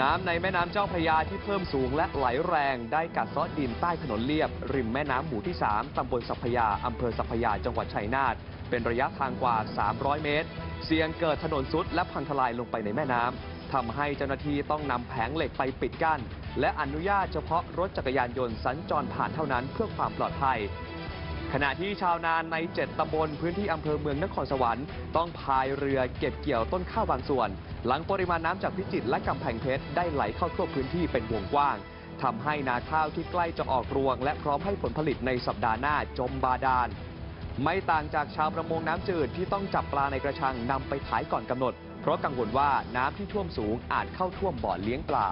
น้ำในแม่น้ำเจ้าพระยาที่เพิ่มสูงและไหลแรงได้กัดเซาะดินใต้ถนนเลียบ ริมแม่น้ำหมู่ที่ 3 ตำบลสัพพยา อำเภอสัพพยา จังหวัดชัยนาท เป็นระยะทางกว่า 300 เมตร เสี่ยงเกิดถนนซุดและพังทลายลงไปในแม่น้ำทำให้เจ้าหน้าที่ต้องนำแผงเหล็กไปปิดกั้น และอนุญาตเฉพาะรถจักรยานยนต์สัญจรผ่านเท่านั้นเพื่อความปลอดภัย ขณะที่ชาวนานใน 7 ตำบลพื้นที่อำเภอเมืองนครสวรรค์ต้องพายเรือเก็บเกี่ยวต้นข้าวบางส่วน หลังปริมาณน้ำจากพิจิตรและกำแพงเพชรได้ไหลเข้าท่วมพื้นที่เป็นวงกว้างทำให้นาข้าวที่ใกล้จะออกรวง และพร้อมให้ผลผลิตในสัปดาห์หน้าจมบาดาล ไม่ต่างจากชาวประมงน้ำจืดที่ต้องจับปลาในกระชังนำไปขายก่อนกำหนด เพราะกังวลว่าน้ำที่ท่วมสูงอาจเข้าท่วมบ่อเลี้ยงปลา